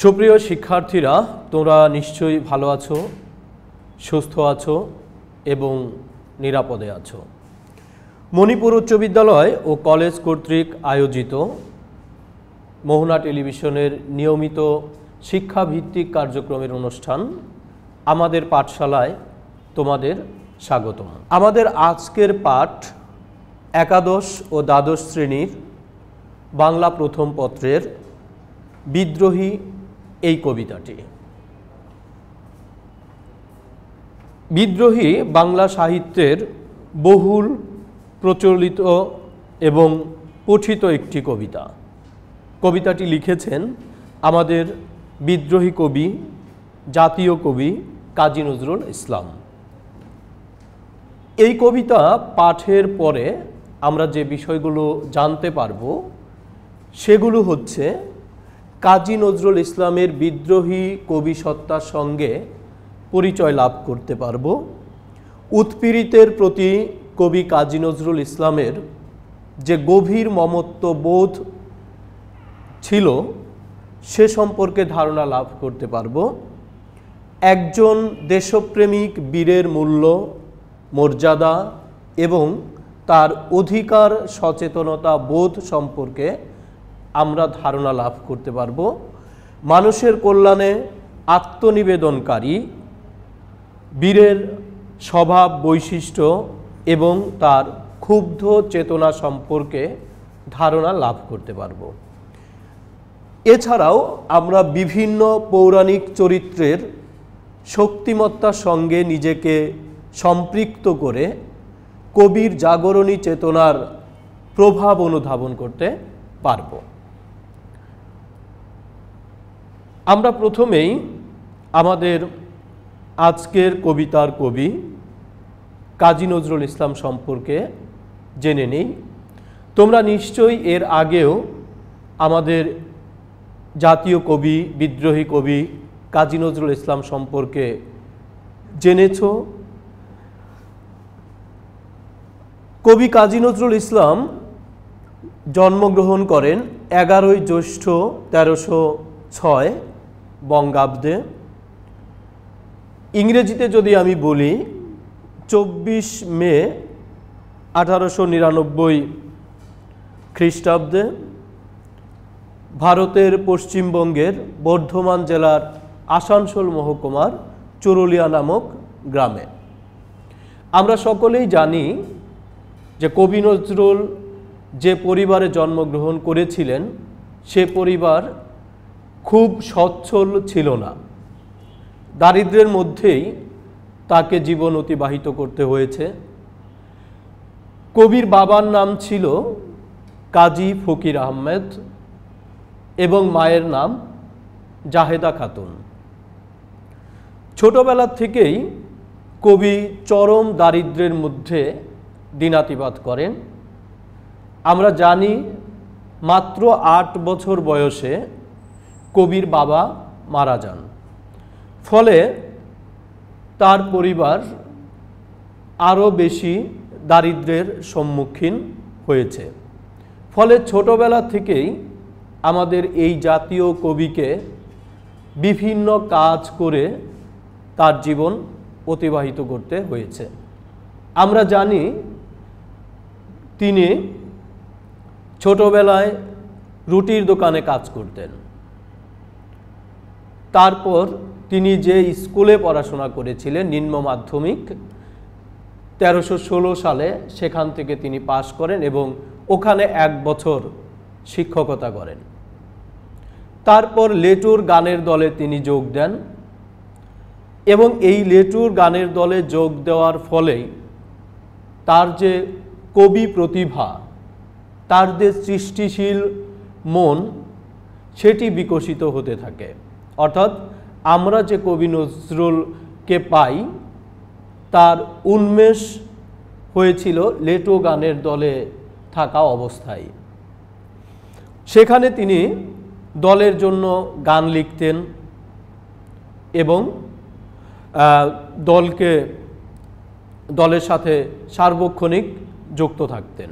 সুপ্রিয় শিক্ষার্থীরা, তোমরা নিশ্চয়ই ভালো আছো, সুস্থ আছো এবং নিরাপদে আছো। মণিপুর উচ্চ বিদ্যালয় ও কলেজ কর্তৃক আয়োজিত মোহনা টেলিভিশনের নিয়মিত শিক্ষাভিত্তিক কার্যক্রমের অনুষ্ঠান আমাদের পাঠশালায় তোমাদের স্বাগতম। আমাদের আজকের পাঠ একাদশ ও দ্বাদশ শ্রেণির বাংলা প্রথম পত্রের বিদ্রোহী এই কবিতাটি। বিদ্রোহী বাংলা সাহিত্যের বহুল প্রচলিত এবং পঠিত একটি কবিতা। কবিতাটি লিখেছেন আমাদের বিদ্রোহী কবি, জাতীয় কবি কাজী নজরুল ইসলাম। এই কবিতা পাঠের পরে আমরা যে বিষয়গুলো জানতে পারব, সেগুলো হচ্ছে কাজী নজরুল ইসলামের বিদ্রোহী কবি সত্তার সঙ্গে পরিচয় লাভ করতে পারব। উৎপীড়িতের প্রতি কবি কাজী নজরুল ইসলামের যে গভীর মমত্ব বোধ ছিল, সে সম্পর্কে ধারণা লাভ করতে পারব। একজন দেশপ্রেমিক বীরের মূল্য, মর্যাদা এবং তার অধিকার সচেতনতা বোধ সম্পর্কে আমরা ধারণা লাভ করতে পারব। মানুষের কল্যাণে আত্মনিবেদনকারী, বীরের স্বভাব, বৈশিষ্ট্য এবং তার ক্ষুব্ধ চেতনা সম্পর্কে ধারণা লাভ করতে পারব। এছাড়াও আমরা বিভিন্ন পৌরাণিক চরিত্রের শক্তিমত্তার সঙ্গে নিজেকে সম্পৃক্ত করে কবির জাগরণী চেতনার প্রভাব অনুধাবন করতে পারব। আমরা প্রথমেই আমাদের আজকের কবিতার কবি কাজী নজরুল ইসলাম সম্পর্কে জেনে নেই। তোমরা নিশ্চয়ই এর আগেও আমাদের জাতীয় কবি, বিদ্রোহী কবি কাজী নজরুল ইসলাম সম্পর্কে জেনেছ। কবি কাজী নজরুল ইসলাম জন্মগ্রহণ করেন এগারোই জ্যৈষ্ঠ তেরোশো ছয়। বঙ্গাব্দে। ইংরেজিতে যদি আমি বলি, চব্বিশ মে আঠারোশো নিরানব্বই খ্রিস্টাব্দে ভারতের পশ্চিমবঙ্গের বর্ধমান জেলার আসানসোল মহকুমার চুরুলিয়া নামক গ্রামে। আমরা সকলেই জানি যে কবি নজরুল যে পরিবারে জন্মগ্রহণ করেছিলেন, সে পরিবার খুব সচ্ছল ছিল না। দারিদ্রের মধ্যেই তাকে জীবন অতিবাহিত করতে হয়েছে। কবির বাবার নাম ছিল কাজী ফকির আহমেদ এবং মায়ের নাম জাহেদা খাতুন। ছোটবেলা থেকেই কবি চরম দারিদ্রের মধ্যে দিনাতিপাত করেন। আমরা জানি মাত্র আট বছর বয়সে কবির বাবা মারা যান। ফলে তার পরিবার আরও বেশি দারিদ্রের সম্মুখীন হয়েছে। ফলে ছোটবেলা থেকেই আমাদের এই জাতীয় কবিকে বিভিন্ন কাজ করে তার জীবন অতিবাহিত করতে হয়েছে। আমরা জানি তিনি ছোটবেলায় রুটির দোকানে কাজ করতেন। তারপর তিনি যে স্কুলে পড়াশোনা করেছিলেন নিম্ন মাধ্যমিক, তেরোশো সালে সেখান থেকে তিনি পাশ করেন এবং ওখানে এক বছর শিক্ষকতা করেন। তারপর লেটুর গানের দলে তিনি যোগ দেন এবং এই লেটুর গানের দলে যোগ দেওয়ার ফলেই তার যে কবি প্রতিভা, তার যে সৃষ্টিশীল মন, সেটি বিকশিত হতে থাকে। অর্থাৎ আমরা যে কবি নজরুলকে পাই, তার উন্মেষ হয়েছিল লেটো গানের দলে থাকা অবস্থায়। সেখানে তিনি দলের জন্য গান লিখতেন এবং দলকে, দলের সাথে সার্বক্ষণিক যুক্ত থাকতেন।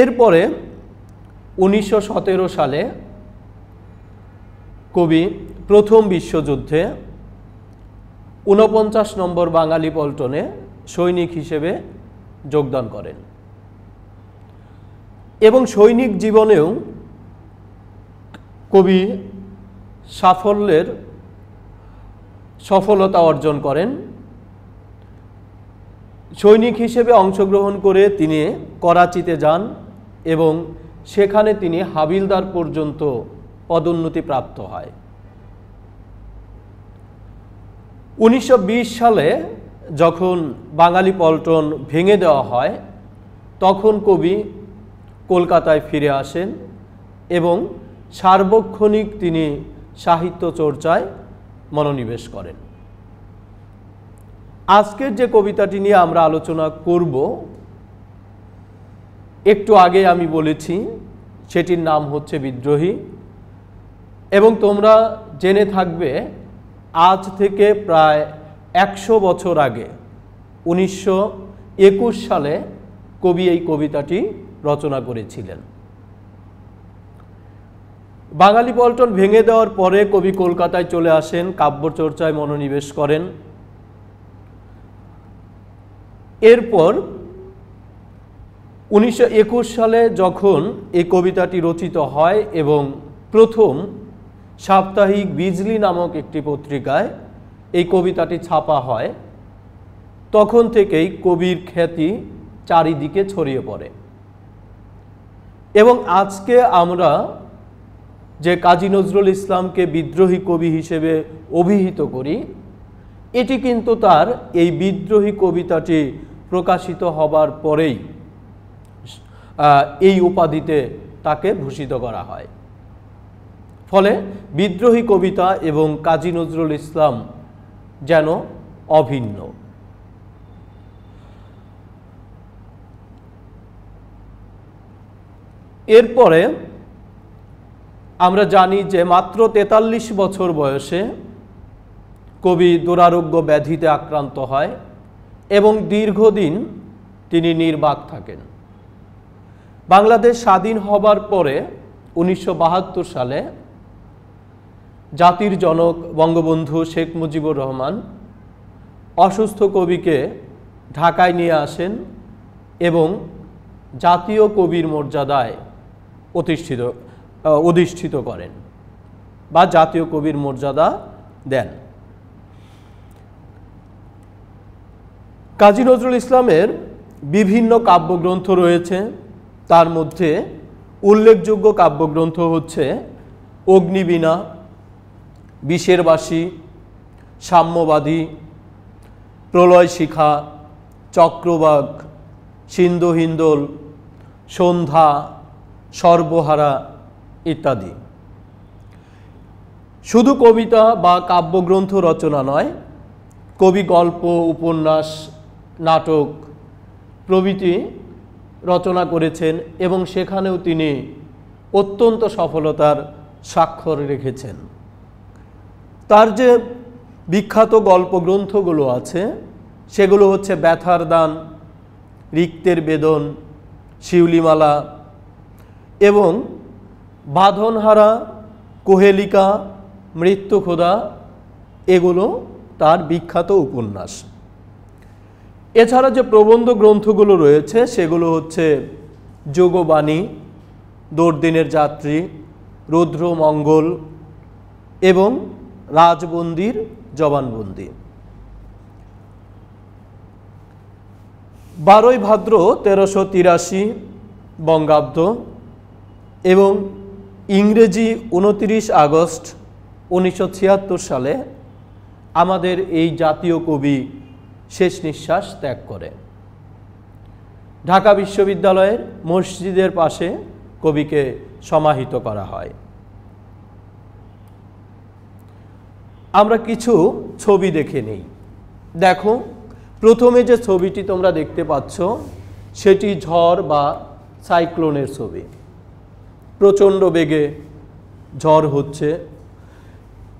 এরপরে উনিশশো সতেরো সালে কবি প্রথম বিশ্বযুদ্ধে ঊনপঞ্চাশ নম্বর বাঙালি পল্টনে সৈনিক হিসেবে যোগদান করেন। এবং সৈনিক জীবনেও কবি সাফল্যের সফলতা অর্জন করেন। সৈনিক হিসেবে অংশগ্রহণ করে তিনি করাচিতে যান এবং সেখানে তিনি হাবিলদার পর্যন্ত পদোন্নতি প্রাপ্ত হয়। উনিশশো বিশ সালে যখন বাঙালি পল্টন ভেঙে দেওয়া হয়, তখন কবি কলকাতায় ফিরে আসেন এবং সার্বক্ষণিক তিনি সাহিত্য চর্চায় মনোনিবেশ করেন। আজকের যে কবিতাটি নিয়ে আমরা আলোচনা করব, একটু আগে আমি বলেছি, সেটির নাম হচ্ছে বিদ্রোহী। এবং তোমরা জেনে থাকবে, আজ থেকে প্রায় একশো বছর আগে, উনিশশো একুশ সালে কবি এই কবিতাটি রচনা করেছিলেন। বাঙালি পল্টন ভেঙে দেওয়ার পরে কবি কলকাতায় চলে আসেন, কাব্যচর্চায় মনোনিবেশ করেন। এরপর উনিশশো একুশ সালে যখন এই কবিতাটি রচিত হয় এবং প্রথম সাপ্তাহিক বিজলি নামক একটি পত্রিকায় এই কবিতাটি ছাপা হয়। তখন থেকেই কবির খ্যাতি চারিদিকে ছড়িয়ে পড়ে। এবং আজকে আমরা যে কাজী নজরুল ইসলামকে বিদ্রোহী কবি হিসেবে অভিহিত করি, এটি কিন্তু তার এই বিদ্রোহী কবিতাটি প্রকাশিত হবার পরেই এই উপাধিতে তাকে ভূষিত করা হয়। ফলে বিদ্রোহী কবিতা এবং কাজী নজরুল ইসলাম যেন অভিন্ন। এরপরে আমরা জানি যে মাত্র তেতাল্লিশ বছর বয়সে কবি দুরারোগ্য ব্যাধিতে আক্রান্ত হয় এবং দীর্ঘদিন তিনি নির্বাক থাকেন। বাংলাদেশ স্বাধীন হবার পরে উনিশশো বাহাত্তর সালে জাতির জনক বঙ্গবন্ধু শেখ মুজিবুর রহমান অসুস্থ কবিকে ঢাকায় নিয়ে আসেন এবং জাতীয় কবির মর্যাদায় প্রতিষ্ঠিত অধিষ্ঠিত করেন বা জাতীয় কবির মর্যাদা দেন। কাজী নজরুল ইসলামের বিভিন্ন কাব্যগ্রন্থ রয়েছে। তার মধ্যে উল্লেখযোগ্য কাব্যগ্রন্থ হচ্ছে অগ্নিবীণা বিষেরবাসী সাম্যবাদী, প্রলয় শিখা, চক্রবাগ, সিন্ধু হিন্দোল, সন্ধ্যা, সর্বহারা ইত্যাদি। শুধু কবিতা বা কাব্যগ্রন্থ রচনা নয়, কবি গল্প, উপন্যাস, নাটক প্রভৃতি রচনা করেছেন এবং সেখানেও তিনি অত্যন্ত সফলতার স্বাক্ষর রেখেছেন। তার যে বিখ্যাত গল্প গ্রন্থগুলো আছে, সেগুলো হচ্ছে ব্যথার দান, রিক্তের বেদন, শিউলিমালা এবং বাঁধনহারা, কোহেলিকা মৃত্যু খোদা এগুলো তার বিখ্যাত উপন্যাস। এছাড়া যে প্রবন্ধ গ্রন্থগুলো রয়েছে, সেগুলো হচ্ছে যোগবাণী, দোরদিনের যাত্রী রুদ্র মঙ্গল এবং রাজবন্দির, জবানবন্দি। বারোই ভাদ্র তেরোশো তিরাশি বঙ্গাব্দ এবং ইংরেজি উনতিরিশ আগস্ট উনিশশো ছিয়াত্তর সালে আমাদের এই জাতীয় কবি শেষ নিঃশ্বাস ত্যাগ করে। ঢাকা বিশ্ববিদ্যালয়ের মসজিদের পাশে কবিকে সমাহিত করা হয়। আমরা কিছু ছবি দেখে নেই। দেখো, প্রথমে যে ছবিটি তোমরা দেখতে পাচ্ছ, সেটি ঝড় বা সাইক্লোনের ছবি। প্রচণ্ড বেগে ঝড় হচ্ছে।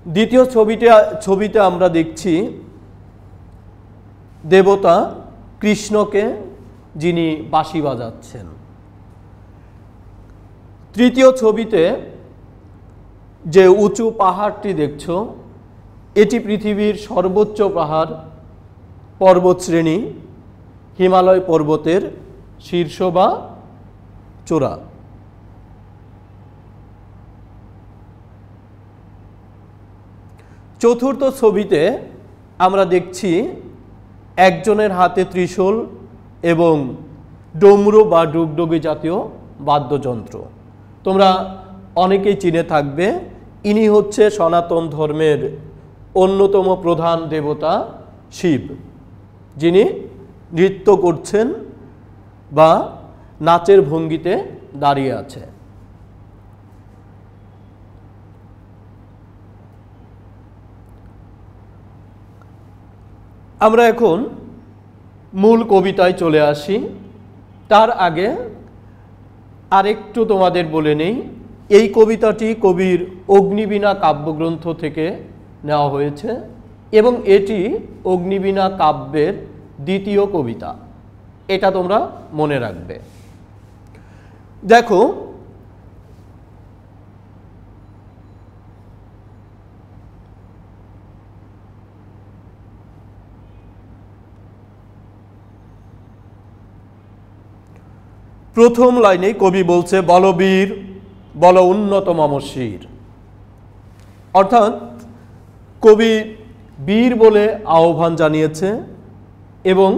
দ্বিতীয় ছবিতে ছবিতে আমরা দেখছি দেবতা কৃষ্ণকে যিনি বাঁশি বাজাচ্ছেন। তৃতীয় ছবিতে যে উঁচু পাহাড়টি দেখছ এটি পৃথিবীর সর্বোচ্চ পাহাড় পর্বতশ্রেণী হিমালয় পর্বতের শীর্ষ বা চূড়া। চতুর্থ ছবিতে আমরা দেখছি একজনের হাতে ত্রিশূল এবং ডমরু বা ডুগডুগি জাতীয় বাদ্যযন্ত্র। তোমরা অনেকেই চিনে থাকবে, ইনি হচ্ছে সনাতন ধর্মের অন্যতম প্রধান দেবতা শিব, যিনি নৃত্য করছেন বা নাচের ভঙ্গিতে দাঁড়িয়ে আছে। আমরা এখন মূল কবিতায় চলে আসি। তার আগে আরেকটু তোমাদের বলে নেই, এই কবিতাটি কবির অগ্নিবীণা কাব্যগ্রন্থ থেকে নেওয়া হয়েছে এবং এটি অগ্নিবীণা কাব্যের দ্বিতীয় কবিতা। এটা তোমরা মনে রাখবে। দেখো, প্রথম লাইনে কবি বলছে, বলবীর, বল উন্নত মমশির অর্থাৎ কবি বীর বলে আহ্বান জানিয়েছে এবং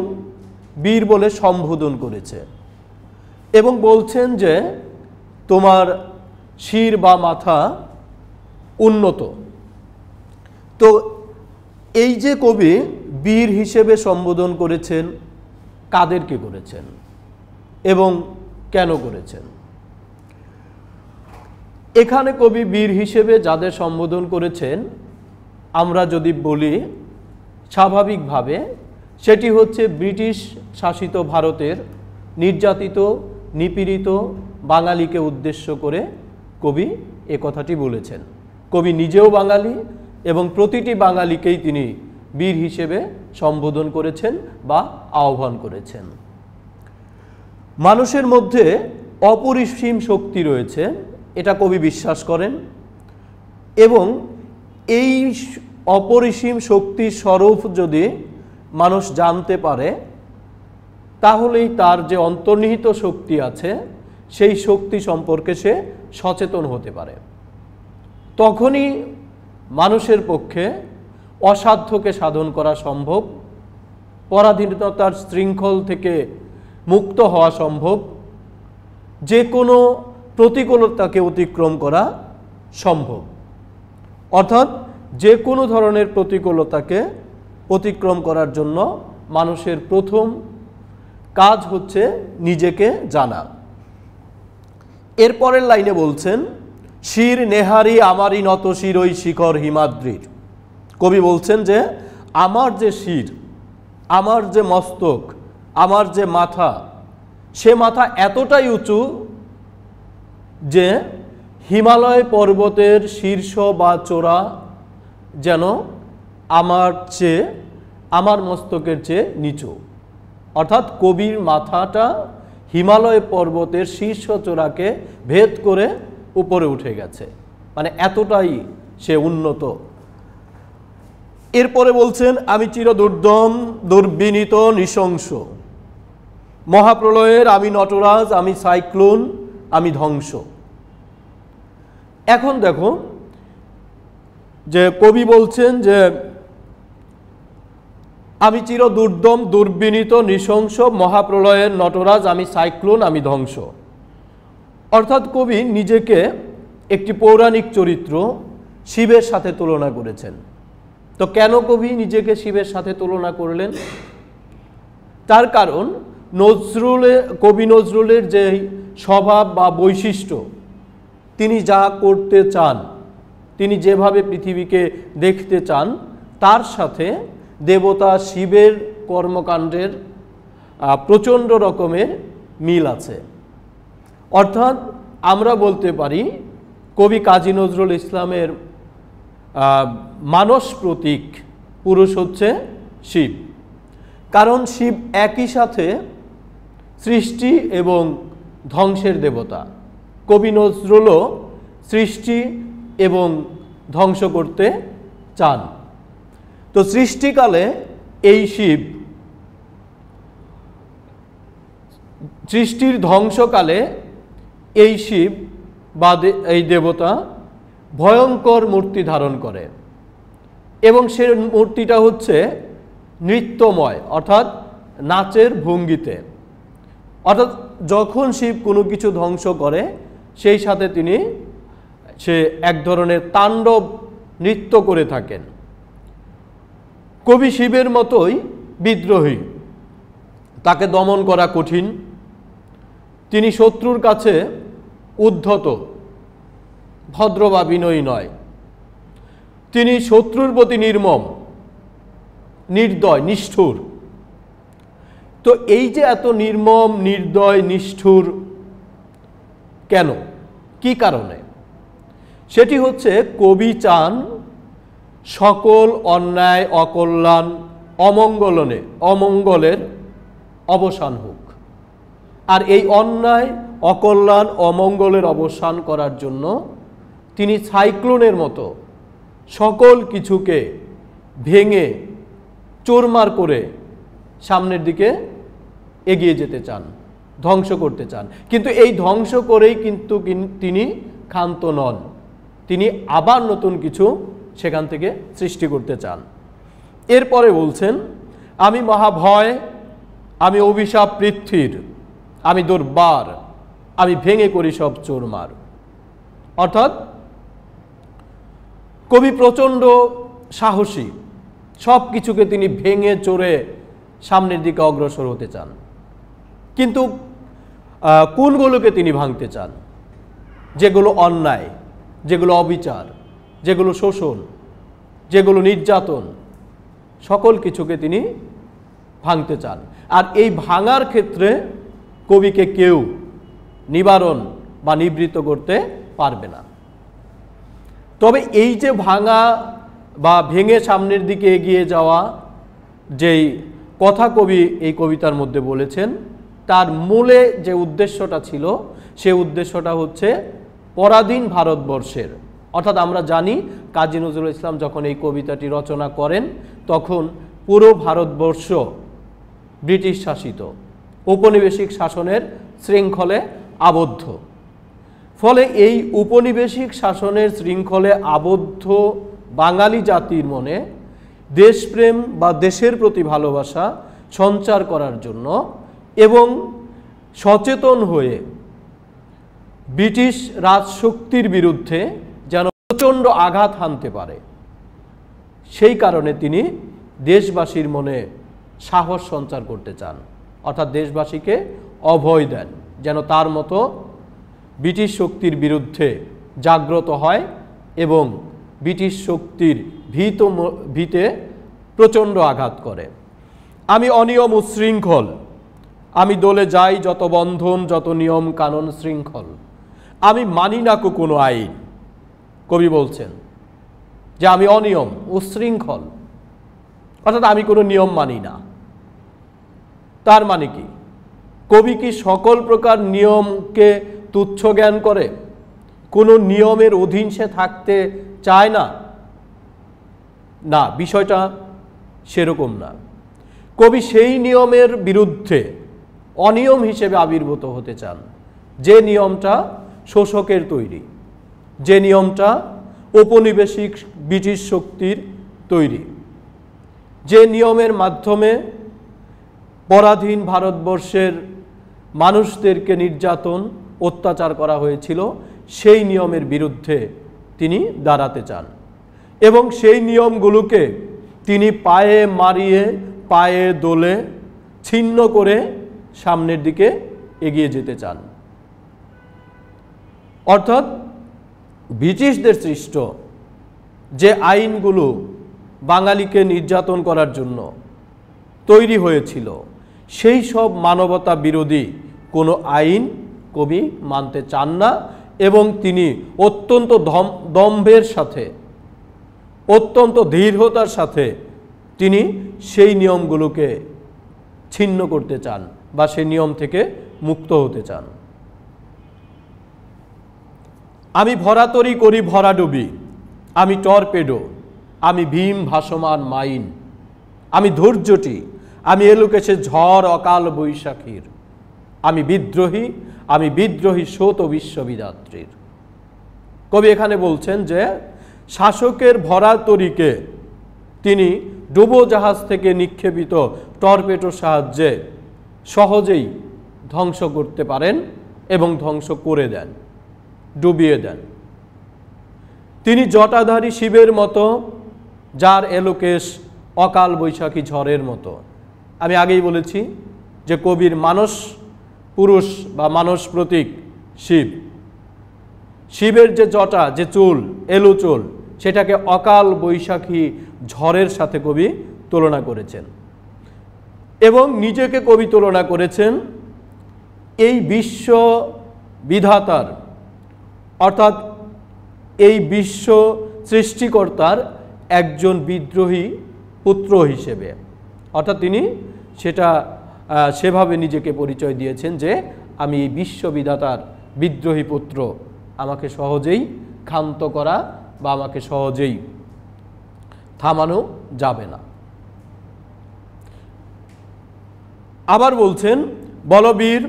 বীর বলে সম্বোধন করেছে এবং বলছেন যে তোমার শির বা মাথা উন্নত। তো এই যে কবি বীর হিসেবে সম্বোধন করেছেন কাদেরকে করেছেন এবং কেন করেছেন? এখানে কবি বীর হিসেবে যাদের সম্বোধন করেছেন আমরা যদি বলি স্বাভাবিকভাবে সেটি হচ্ছে ব্রিটিশ শাসিত ভারতের নির্যাতিত, নিপীড়িত বাঙালিকে উদ্দেশ্য করে কবি এ কথাটি বলেছেন। কবি নিজেও বাঙালি এবং প্রতিটি বাঙালিকেই তিনি বীর হিসেবে সম্বোধন করেছেন বা আহ্বান করেছেন। মানুষের মধ্যে অপরিসীম শক্তি রয়েছে, এটা কবি বিশ্বাস করেন এবং এই অপরিসীম শক্তির স্বরূপ যদি মানুষ জানতে পারে, তাহলেই তার যে অন্তর্নিহিত শক্তি আছে, সেই শক্তি সম্পর্কে সে সচেতন হতে পারে। তখনই মানুষের পক্ষে অসাধ্যকে সাধন করা সম্ভব, পরাধীনতার শৃঙ্খল থেকে মুক্ত হওয়া সম্ভব, যে কোনো প্রতিকূলতাকে অতিক্রম করা সম্ভব। অর্থাৎ যে কোনো ধরনের প্রতিকূলতাকে অতিক্রম করার জন্য মানুষের প্রথম কাজ হচ্ছে নিজেকে জানা। এরপরের লাইনে বলছেন, শির নেহারি আমারই নত শির ওই শিখর হিমাদ্রির। কবি বলছেন যে, আমার যে শির, আমার যে মস্তক, আমার যে মাথা, সে মাথা এতটাই উঁচু যে হিমালয় পর্বতের শীর্ষ বা চোরা যেন আমার চেয়ে, আমার মস্তকের চেয়ে নিচু। অর্থাৎ কবির মাথাটা হিমালয় পর্বতের শীর্ষ চূড়াকে ভেদ করে উপরে উঠে গেছে। মানে এতটাই সে উন্নত। এরপরে বলছেন, আমি চির দুর্দম দুর্বিনীত, নৃশংস। মহাপ্রলয়ের আমি নটরাজ, আমি সাইক্লোন, আমি ধ্বংস। এখন দেখো যে কবি বলছেন যে আমি চির দুর্দম, দুর্বিনীত, নৃশংস, মহাপ্রলয়ের নটরাজ, আমি সাইক্লোন, আমি ধ্বংস। অর্থাৎ কবি নিজেকে একটি পৌরাণিক চরিত্র শিবের সাথে তুলনা করেছেন। তো কেন কবি নিজেকে শিবের সাথে তুলনা করলেন? তার কারণ নজরুলে, কবি নজরুলের যে স্বভাব বা বৈশিষ্ট্য তিনি যা করতে চান, তিনি যেভাবে পৃথিবীকে দেখতে চান, তার সাথে দেবতা শিবের কর্মকাণ্ডের প্রচণ্ড রকমের মিল আছে। অর্থাৎ আমরা বলতে পারি, কবি কাজী নজরুল ইসলামের মানস প্রতীক পুরুষ হচ্ছে শিব। কারণ শিব একই সাথে সৃষ্টি এবং ধ্বংসের দেবতা। কবি নজরুলও সৃষ্টি এবং ধ্বংস করতে চান। তো সৃষ্টিকালে এই শিব সৃষ্টির ধ্বংসকালে এই শিব বা এই দেবতা ভয়ঙ্কর মূর্তি ধারণ করে এবং সে মূর্তিটা হচ্ছে নৃত্যময়, অর্থাৎ নাচের ভঙ্গিতে। অর্থাৎ যখন শিব কোনো কিছু ধ্বংস করে সেই সাথে তিনি সে এক ধরনের তাণ্ডব নৃত্য করে থাকেন। কবি শিবের মতোই বিদ্রোহী। তাকে দমন করা কঠিন। তিনি শত্রুর কাছে উদ্ধত ভদ্র বা বিনয়ী নয়। তিনি শত্রুর প্রতি নির্মম, নির্দয়, নিষ্ঠুর। তো এই যে এত নির্মম, নির্দয়, নিষ্ঠুর কেন? কি কারণে? সেটি হচ্ছে কবি চান সকল অন্যায়, অকল্যাণ অমঙ্গলনে, অমঙ্গলের অবসান হোক। আর এই অন্যায়, অকল্যাণ, অমঙ্গলের অবসান করার জন্য তিনি সাইক্লোনের মতো সকল কিছুকে ভেঙে, চোরমার করে সামনের দিকে এগিয়ে যেতে চান। ধ্বংস করতে চান। কিন্তু এই ধ্বংস করেই কিন্তু তিনি ক্ষান্ত নন। তিনি আবার নতুন কিছু সেখান থেকে সৃষ্টি করতে চান। এরপরে বলছেন, আমি মহাভয়, আমি অভিশাপ পৃথ্বীর, আমি দুর্বার, আমি ভেঙে করি সব চোরমার। অর্থাৎ কবি প্রচণ্ড সাহসী, সব কিছুকে তিনি ভেঙে চড়ে সামনের দিকে অগ্রসর হতে চান। কিন্তু কোনগুলোকে তিনি ভাঙতে চান? যেগুলো অন্যায়, যেগুলো অবিচার, যেগুলো শোষণ, যেগুলো নির্যাতন, সকল কিছুকে তিনি ভাঙতে চান। আর এই ভাঙার ক্ষেত্রে কবিকে কেউ নিবারণ বা নিবৃত্ত করতে পারবে না। তবে এই যে ভাঙা বা ভেঙে সামনের দিকে এগিয়ে যাওয়া যেই কথা কবি এই কবিতার মধ্যে বলেছেন তার মূলে যে উদ্দেশ্যটা ছিল, সে উদ্দেশ্যটা হচ্ছে পরাধীন ভারতবর্ষের। অর্থাৎ আমরা জানি, কাজী নজরুল ইসলাম যখন এই কবিতাটি রচনা করেন, তখন পুরো ভারতবর্ষ ব্রিটিশ শাসিত। ঔপনিবেশিক শাসনের শৃঙ্খলে আবদ্ধ। ফলে এই উপনিবেশিক শাসনের শৃঙ্খলে আবদ্ধ বাঙালি জাতির মনে দেশপ্রেম বা দেশের প্রতি ভালোবাসা সঞ্চার করার জন্য এবং সচেতন হয়ে ব্রিটিশ রাজশক্তির বিরুদ্ধে যেন প্রচণ্ড আঘাত হানতে পারে। সেই কারণে তিনি দেশবাসীর মনে সাহস সঞ্চার করতে চান। অর্থাৎ দেশবাসীকে অভয় দেন, যেন তার মতো ব্রিটিশ শক্তির বিরুদ্ধে জাগ্রত হয় এবং ব্রিটিশ শক্তির ভীত ভীতে প্রচণ্ড আঘাত করে। আমি অনিয়ম উচ্ছৃঙ্খল আমি দলে যাই যত বন্ধন, যত নিয়ম কানুন শৃঙ্খল। আমি মানি না কোনো আইন। কবি বলছেন যে আমি অনিয়ম উচ্ছৃঙ্খল অর্থাৎ আমি কোনো নিয়ম মানি না। তার মানে কি? কবি কি সকল প্রকার নিয়মকে তুচ্ছ জ্ঞান করে? কোনো নিয়মের অধীন সে থাকতে চায় না? না, বিষয়টা সেরকম না। কবি সেই নিয়মের বিরুদ্ধে অনিয়ম হিসেবে আবির্ভূত হতে চান। যে নিয়মটা শোষকের তৈরি, যে নিয়মটা ঔপনিবেশিক ব্রিটিশ শক্তির তৈরি, যে নিয়মের মাধ্যমে পরাধীন ভারতবর্ষের মানুষদেরকে নির্যাতন, অত্যাচার করা হয়েছিল, সেই নিয়মের বিরুদ্ধে তিনি দাঁড়াতে চান এবং সেই নিয়মগুলোকে তিনি পায়ে মারিয়ে, পায়ে দোলে ছিন্ন করে সামনের দিকে এগিয়ে যেতে চান। অর্থাৎ ব্রিটিশদের সৃষ্ট যে আইনগুলো বাঙালিকে নির্যাতন করার জন্য তৈরি হয়েছিল, সেই সব মানবতা বিরোধী কোনো আইন কবি মানতে চান না এবং তিনি অত্যন্ত দম্ভের সাথে, অত্যন্ত দৃঢ়তার সাথে তিনি সেই নিয়মগুলোকে ছিন্ন করতে চান। বা সেই নিয়ম থেকে মুক্ত হতে চান। আমি ভরাতরি করি ভরাডুবি, আমি টর্পেডো, আমি ভীম ভাসমান মাইন, আমি ধৈর্যটি, আমি এলুকেছে ঝড় অকাল বৈশাখীর, আমি বিদ্রোহী আমি বিদ্রোহী শোত বিশ্ববিদাত্রীর। কবি এখানে বলছেন যে, শাসকের ভরাতরিকে তিনি ডুবোজাহাজ থেকে নিক্ষেপিত টর্পেটোর সাহায্যে সহজেই ধ্বংস করতে পারেন এবং ধ্বংস করে দেন, ডুবিয়ে দেন। তিনি জটাধারী শিবের মতো, যার এলোকেশ অকাল বৈশাখী ঝড়ের মতো। আমি আগেই বলেছি যে কবির মানস, পুরুষ বা মানস প্রতীক শিব। শিবের যে জটা, যে চুল, এলো চুল, সেটাকে অকাল বৈশাখী ঝড়ের সাথে কবি তুলনা করেছেন। এবং নিজেকে কবি তুলনা করেছেন এই বিশ্ব বিধাতার, অর্থাৎ এই বিশ্ব সৃষ্টিকর্তার একজন বিদ্রোহী পুত্র হিসেবে। অর্থাৎ তিনি সেটা সেভাবে নিজেকে পরিচয় দিয়েছেন যে, আমি এই বিশ্ববিধাতার বিদ্রোহী পুত্র। আমাকে সহজেই ক্ষান্ত করা বা আমাকে সহজেই থামানো যাবে না। আবার বলছেন, বলবীর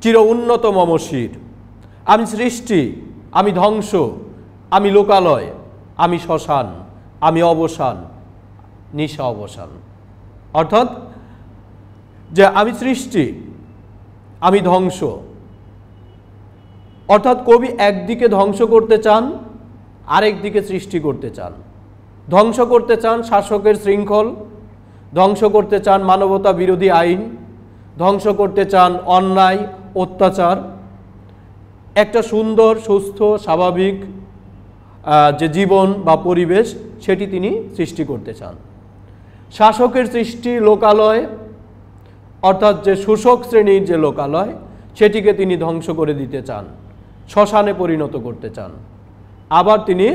চির উন্নত মমশির আমি সৃষ্টি, আমি ধ্বংস, আমি লোকালয়, আমি শ্মশান, আমি অবসান, নিশা অবসান। অর্থাৎ যে আমি সৃষ্টি, আমি ধ্বংস। অর্থাৎ কবি একদিকে ধ্বংস করতে চান, আরেক দিকে সৃষ্টি করতে চান। ধ্বংস করতে চান শাসকের শৃঙ্খল, ধ্বংস করতে চান মানবতা বিরোধী আইন ধ্বংস করতে চান অন্যায়, অত্যাচার। একটা সুন্দর, সুস্থ, স্বাভাবিক যে জীবন বা পরিবেশ সেটি তিনি সৃষ্টি করতে চান। শাসকের সৃষ্টি লোকালয়, অর্থাৎ যে শোষক শ্রেণির যে লোকালয়, সেটিকে তিনি ধ্বংস করে দিতে চান, শ্মশানে পরিণত করতে চান। আবার তিনি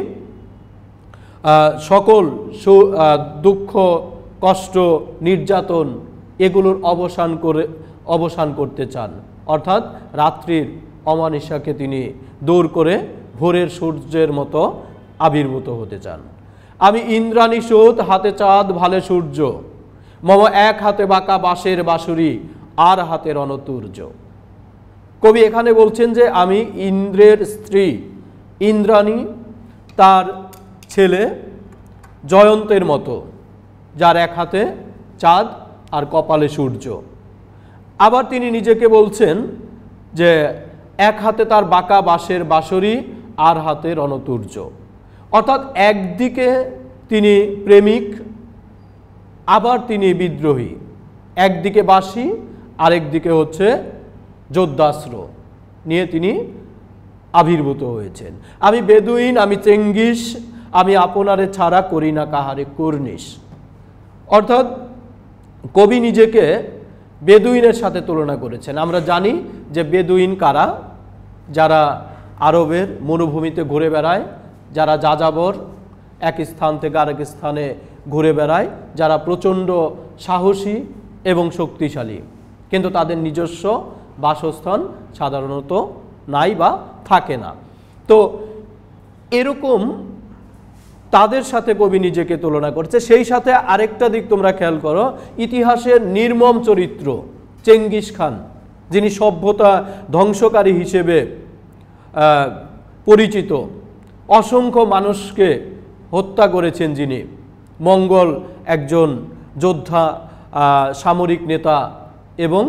সকল দুঃখ, কষ্ট, নির্যাতন এগুলোর অবসান করে, অবসান করতে চান। অর্থাৎ রাত্রির অমানিসাকে তিনি দূর করে ভোরের সূর্যের মতো আবির্ভূত হতে চান। আমি ইন্দ্রাণী সুদ, হাতে চাঁদ, ভালে সূর্য। মম এক হাতে বাঁকা বাঁশের বাঁশুরি, আর হাতে রণতুর্য। কবি এখানে বলছেন যে, আমি ইন্দ্রের স্ত্রী ইন্দ্রাণী, তার ছেলে জয়ন্তের মতো, যার এক হাতে চাঁদ আর কপালে সূর্য। আবার তিনি নিজেকে বলছেন যে, এক হাতে তার বাঁকা বাঁশের বাঁশরি, আর হাতে রণতুর্য। অর্থাৎ একদিকে তিনি প্রেমিক, আবার তিনি বিদ্রোহী। একদিকে বাসী আরেকদিকে হচ্ছে যোদ্ধাস্ত্র নিয়ে তিনি আবির্ভূত হয়েছেন। আমি বেদুইন, আমি চেঙ্গিস, আমি আপনারে ছাড়া করি না কাহারে কর্নিশ। অর্থাৎ কবি নিজেকে বেদুইনের সাথে তুলনা করেছেন। আমরা জানি যে বেদুইন কারা? যারা আরবের মরুভূমিতে ঘুরে বেড়ায়, যারা যাযাবর এক স্থান থেকে আরেক স্থানে ঘুরে বেড়ায়, যারা প্রচণ্ড সাহসী এবং শক্তিশালী। কিন্তু তাদের নিজস্ব বাসস্থান সাধারণত নাই বা থাকে না। তো এরকম তাদের সাথে কবি নিজেকে তুলনা করছে। সেই সাথে আরেকটা দিক তোমরা খেয়াল করো, ইতিহাসের নির্মম চরিত্র চেঙ্গিস খান, যিনি সভ্যতা ধ্বংসকারী হিসেবে পরিচিত। অসংখ্য মানুষকে হত্যা করেছেন যিনি। মঙ্গল একজন যোদ্ধা সামরিক নেতা এবং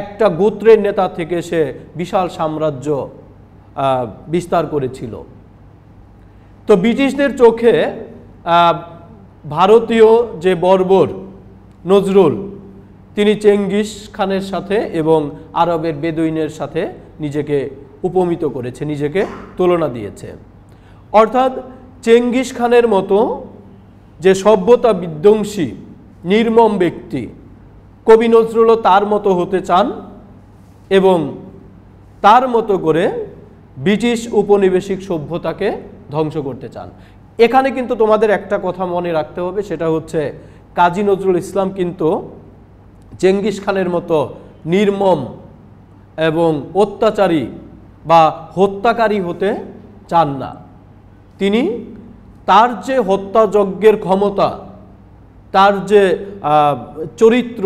একটা গোত্রের নেতা থেকে সে বিশাল সাম্রাজ্য বিস্তার করেছিল। তো ব্রিটিশদের চোখে ভারতীয় যে বর্বর, নজরুল, তিনি চেঙ্গিস খানের সাথে এবং আরবের বেদুইনের সাথে নিজেকে উপমিত করেছে, নিজেকে তুলনা দিয়েছে। অর্থাৎ চেঙ্গিস খানের মতো যে সভ্যতা বিধ্বংসী, নির্মম ব্যক্তি, কবি নজরুলও তার মতো হতে চান এবং তার মতো করে ব্রিটিশ উপনিবেশিক সভ্যতাকে ধ্বংস করতে চান। এখানে কিন্তু তোমাদের একটা কথা মনে রাখতে হবে, সেটা হচ্ছে কাজী নজরুল ইসলাম কিন্তু চেঙ্গিস খানের মতো নির্মম এবং অত্যাচারী বা হত্যাকারী হতে চান না। তিনি তার যে হত্যাযজ্ঞের ক্ষমতা, তার যে চরিত্র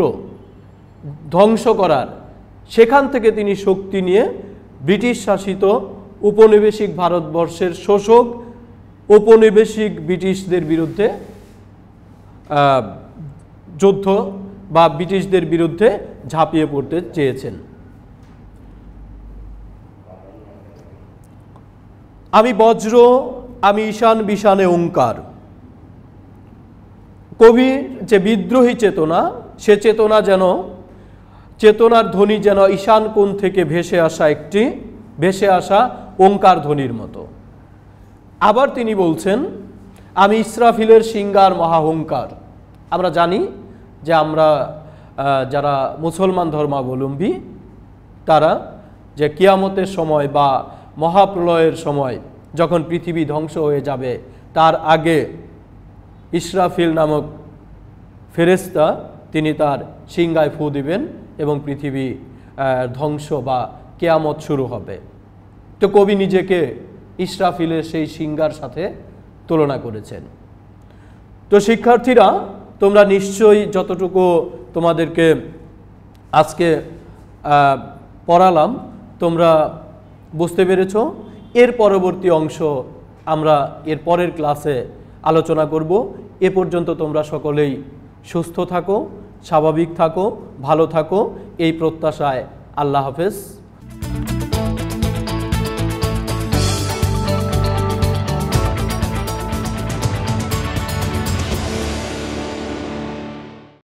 ধ্বংস করার, সেখান থেকে তিনি শক্তি নিয়ে ব্রিটিশ শাসিত উপনিবেশিক ভারতবর্ষের শোষক উপনিবেশিক ব্রিটিশদের বিরুদ্ধে যুদ্ধ বা ব্রিটিশদের বিরুদ্ধে ঝাঁপিয়ে পড়তে চেয়েছেন। আমি বজ্র, আমি ঈশান বিশানে ওঙ্কার। কবির যে বিদ্রোহী চেতনা, সে চেতনা যেন, চেতনার ধ্বনি যেন ঈশান কোণ থেকে ভেসে আসা একটি, ভেসে আসা ওঙ্কার ধ্বনির মতো। আবার তিনি বলছেন, আমি ইসরাফিলের সিঙ্গার মহাহংকার আমরা জানি যে আমরা যারা মুসলমান ধর্মাবলম্বী, তারা যে কিয়ামতের সময় বা মহাপ্রলয়ের সময় যখন পৃথিবী ধ্বংস হয়ে যাবে, তার আগে ইসরাফিল নামক ফেরেস্তা তিনি তার সিংগায় ফু দিবেন এবং পৃথিবী ধ্বংস বা কেয়ামত শুরু হবে। তো কবি নিজেকে ইসরাফিলের সেই সিঙ্গার সাথে তুলনা করেছেন। তো শিক্ষার্থীরা, তোমরা নিশ্চয়ই যতটুকু তোমাদেরকে আজকে পড়ালাম, তোমরা বুঝতে পেরেছ। এর পরবর্তী অংশ আমরা এর পরের ক্লাসে আলোচনা করব। এ পর্যন্ত তোমরা সকলেই সুস্থ থাকো, স্বাভাবিক থাকো, ভালো থাকো। এই প্রত্যাশায় আল্লাহ হাফেজ।